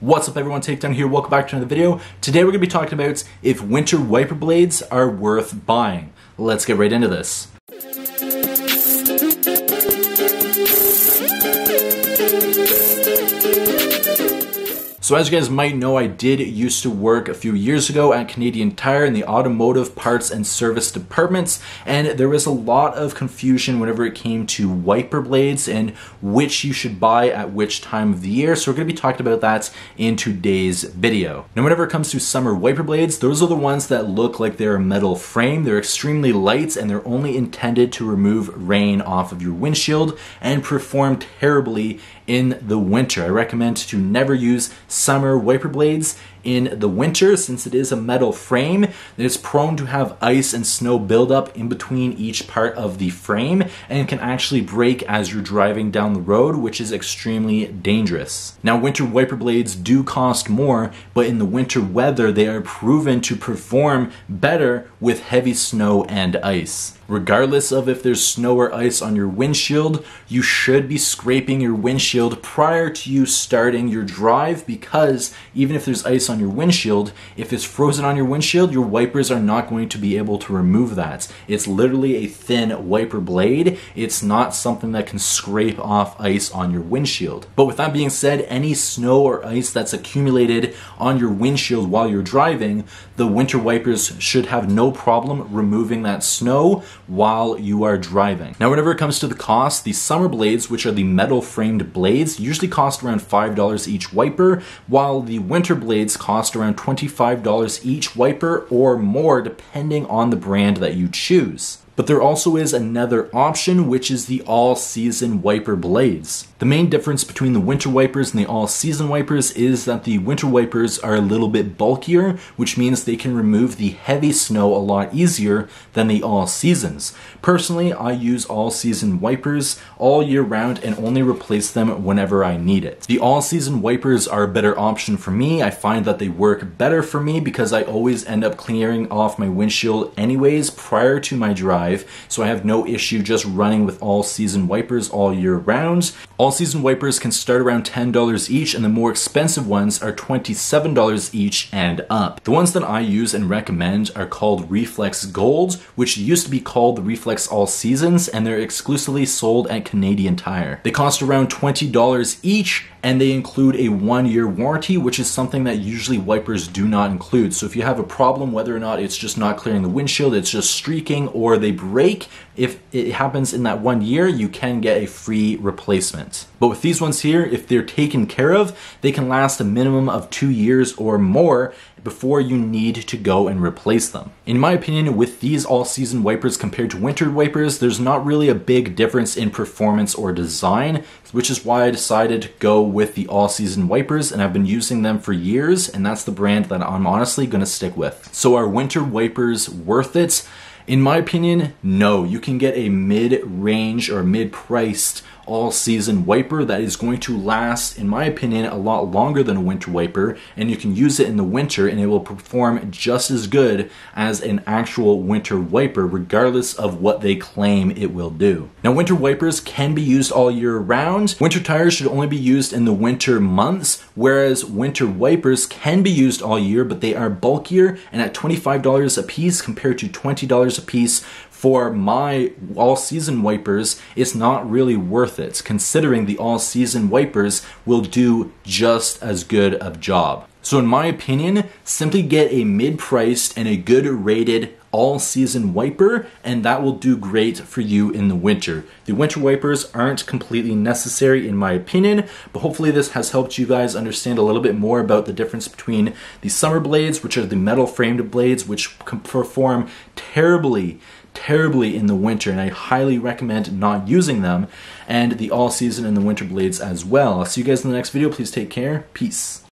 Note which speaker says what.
Speaker 1: What's up everyone, Takedown here, welcome back to another video. Today we're going to be talking about if winter wiper blades are worth buying. Let's get right into this. So as you guys might know, I did used to work a few years ago at Canadian Tire in the automotive parts and service departments, and there was a lot of confusion whenever it came to wiper blades and which you should buy at which time of the year. So we're to be talking about that in today's video. Now whenever it comes to summer wiper blades, those are the ones that look like they're a metal frame. They're extremely light and they're only intended to remove rain off of your windshield and perform terribly in the winter. I recommend to never use summer wiper blades in the winter since it is a metal frame it's prone to have ice and snow buildup in between each part of the frame and can actually break as you're driving down the road which is extremely dangerous. Now winter wiper blades do cost more but in the winter weather they are proven to perform better with heavy snow and ice. Regardless of if there's snow or ice on your windshield, you should be scraping your windshield prior to you starting your drive because even if there's ice on your windshield, if it's frozen on your windshield, your wipers are not going to be able to remove that. It's literally a thin wiper blade. It's not something that can scrape off ice on your windshield. But with that being said, any snow or ice that's accumulated on your windshield while you're driving, the winter wipers should have no problem removing that snow while you are driving. Now, whenever it comes to the cost, the summer blades, which are the metal framed blades, usually cost around $5 each wiper, while the winter blades cost around $25 each wiper or more, depending on the brand that you choose. But there also is another option, which is the all-season wiper blades. The main difference between the winter wipers and the all-season wipers is that the winter wipers are a little bit bulkier, which means they can remove the heavy snow a lot easier than the all-seasons. Personally, I use all-season wipers all year round and only replace them whenever I need it. The all-season wipers are a better option for me. I find that they work better for me because I always end up clearing off my windshield anyways prior to my drive so I have no issue just running with all season wipers all year round. All season wipers can start around $10 each and the more expensive ones are $27 each and up. The ones that I use and recommend are called Reflex Gold, which used to be called the Reflex All Seasons and they're exclusively sold at Canadian Tire. They cost around $20 each and they include a one year warranty, which is something that usually wipers do not include. So if you have a problem, whether or not it's just not clearing the windshield, it's just streaking, or they break, if it happens in that one year, you can get a free replacement. But with these ones here, if they're taken care of, they can last a minimum of two years or more before you need to go and replace them. In my opinion, with these all-season wipers compared to winter wipers, there's not really a big difference in performance or design, which is why I decided to go with the all-season wipers and I've been using them for years and that's the brand that I'm honestly going to stick with. So are winter wipers worth it? In my opinion, no. You can get a mid-range or mid-priced all season wiper that is going to last, in my opinion, a lot longer than a winter wiper. And you can use it in the winter and it will perform just as good as an actual winter wiper, regardless of what they claim it will do. Now, winter wipers can be used all year round. Winter tires should only be used in the winter months, whereas winter wipers can be used all year, but they are bulkier and at $25 a piece compared to $20 a piece for my all season wipers, it's not really worth considering the all season wipers will do just as good of job. So in my opinion, simply get a mid-priced and a good rated all season wiper and that will do great for you in the winter. The winter wipers aren't completely necessary in my opinion, but hopefully this has helped you guys understand a little bit more about the difference between the summer blades, which are the metal framed blades, which perform terribly terribly in the winter and I highly recommend not using them and the all season and the winter blades as well. I'll see you guys in the next video. Please take care. Peace.